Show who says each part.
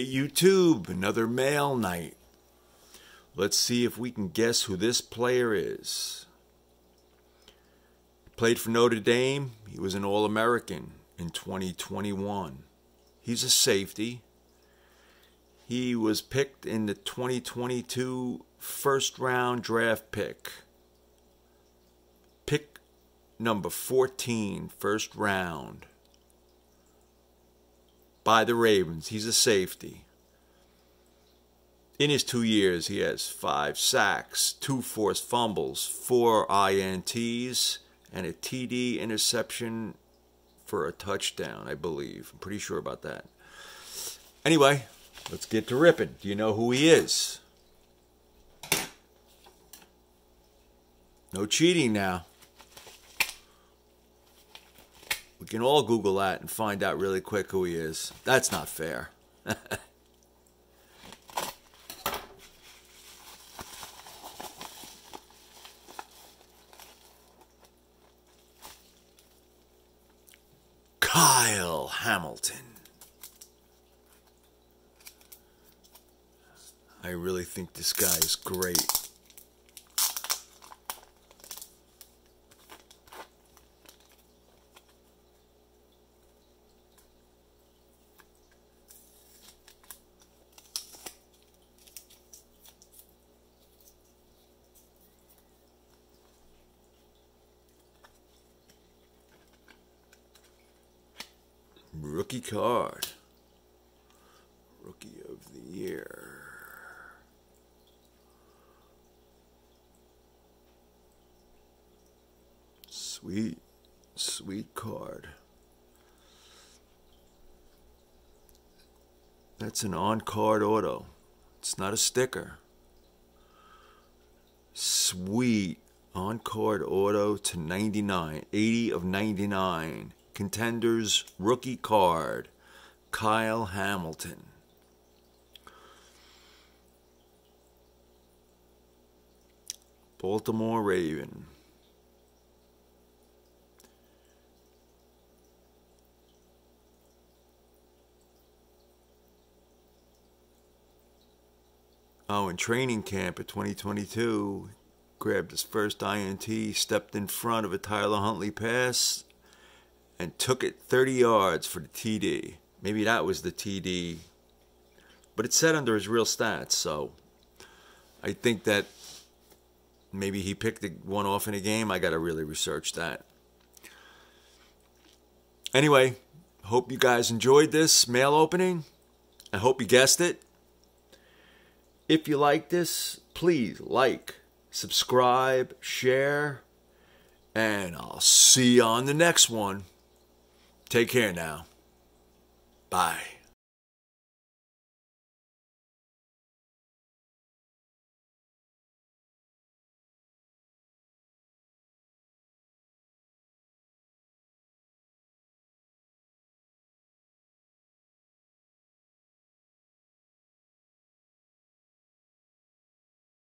Speaker 1: YouTube, another mail night. Let's see if we can guess who this player is. Played for Notre Dame. He was an All American in 2021. He's a safety. He was picked in the 2022 first round draft pick. Pick number 14, first round by the Ravens. He's a safety. In his two years, he has five sacks, two forced fumbles, four INTs, and a TD interception for a touchdown, I believe. I'm pretty sure about that. Anyway, let's get to ripping. Do you know who he is? No cheating now. We can all Google that and find out really quick who he is. That's not fair. Kyle Hamilton. I really think this guy is great. Rookie card. Rookie of the year. Sweet, sweet card. That's an on card auto. It's not a sticker. Sweet on card auto to 99, 80 of 99. Contenders rookie card, Kyle Hamilton. Baltimore Raven. Oh, in training camp at 2022, grabbed his first INT, stepped in front of a Tyler Huntley pass, and took it 30 yards for the TD. Maybe that was the TD, but it said under his real stats, so I think that maybe he picked the one off in a game. I got to really research that. Anyway, hope you guys enjoyed this mail opening. I hope you guessed it. If you like this, please like, subscribe, share, and I'll see you on the next one. Take care now. Bye.